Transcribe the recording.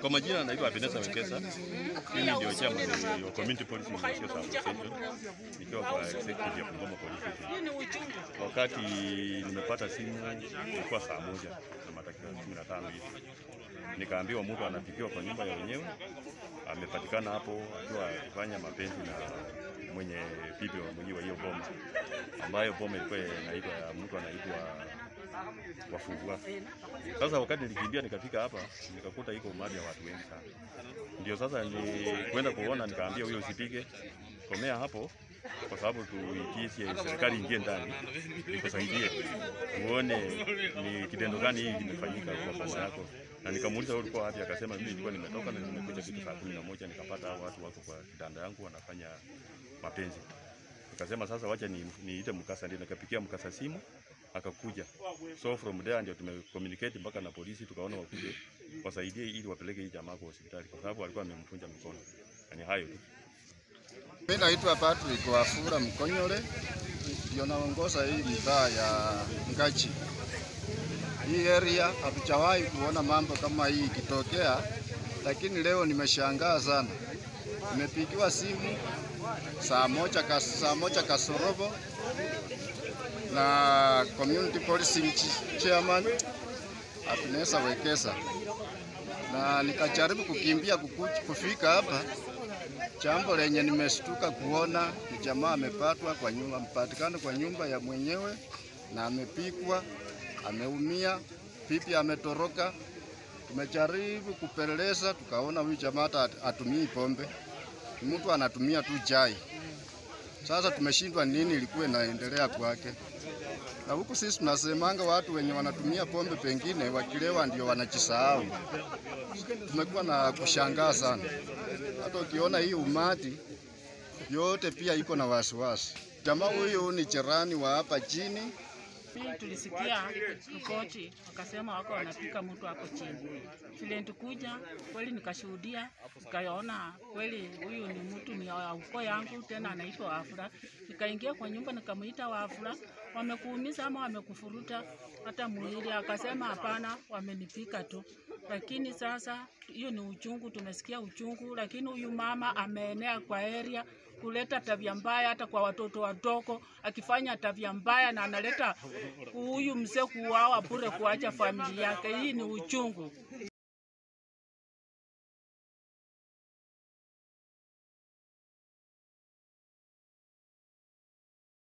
Kwa majina naitwa Abinesa Wekesa. Mimi ndio chama wa Community Negotiators Association nikiwa kwa executive ya Bungoma Police Station. Wakati nimepata simu ilikuwa saa moja na na tano hivi, nikaambiwa mtu anapikiwa kwa nyumba ya wenyewe, amepatikana hapo akiwa akifanya mapenzi na mwenye pipi wa mwenyewe hiyo boma, ambayo boma ilikuwa inaitwa ya mtu anaitwa Wafungua. Sasa wakati nilikimbia nikafika hapa nikakuta iko umati ya watu wengi sana, ndio sasa ni kwenda kuona, nikaambia huyo usipige, komea hapo kwa sababu tuitie serikali ingie ndani ikusaidie uone ni kitendo gani hii kimefanyika kwa boma yako. Na nikamuuliza wewe ulikuwa wapi? Akasema mimi nilikuwa nimetoka na nimekuja kitu saa kumi na moja nikapata hao watu wako kwa kitanda yangu wanafanya mapenzi. Nikasema sasa wacha niite ni- mkasa, ndio nikapikia mkasa simu akakuja. So from there ndio tumecommunicate mpaka na polisi, tukaona wakuje wasaidie ili wapeleke hii jamaa kwa hospitali, kwa sababu alikuwa amemvunja mkono. Yani hayo tu. Mimi naitwa Patrick Wafula Mkonyole, ndio naongoza hii mitaa ya Ngachi. Hii area hatujawahi kuona mambo kama hii ikitokea, lakini leo nimeshangaa sana. Nimepigiwa simu saa moja, kas, saa moja kasorobo na community policing ch- chairman Abinesa Wekesa, na nikajaribu kukimbia kukuj- kufika hapa Jambo lenye nimeshtuka kuona ni jamaa amepatwa kwa nyumba, amepatikana kwa nyumba ya mwenyewe na amepikwa, ameumia, pipi ametoroka. Tumejaribu kupeleleza, tukaona huyu jamaa atumii pombe, mtu anatumia tu chai. Sasa tumeshindwa nini ilikuwa inaendelea kwake, na huku sisi tunasemanga watu wenye wanatumia pombe pengine wakilewa ndio wanajisahau. Tumekuwa na kushangaa sana hata ukiona hii umati yote pia iko na wasiwasi. Jamaa huyu ni jirani wa hapa chini, Mimi tulisikia ripoti wakasema wako wanapika mtu hapo chini. Vile nitukuja kweli, nikashuhudia nikaona kweli huyu ni mtu ni wa ukoo yangu, tena anaitwa Wafula. Nikaingia kwa nyumba nikamuita Wafula, wamekuumiza ama wamekufuruta hata mwili? Akasema hapana, wamenipika tu. Lakini sasa hiyo ni uchungu, tumesikia uchungu, lakini huyu mama ameenea kwa area kuleta tabia mbaya hata kwa watoto wadogo, akifanya tabia mbaya na analeta huyu mzee kuuawa bure, kuacha familia yake. Hii ni uchungu.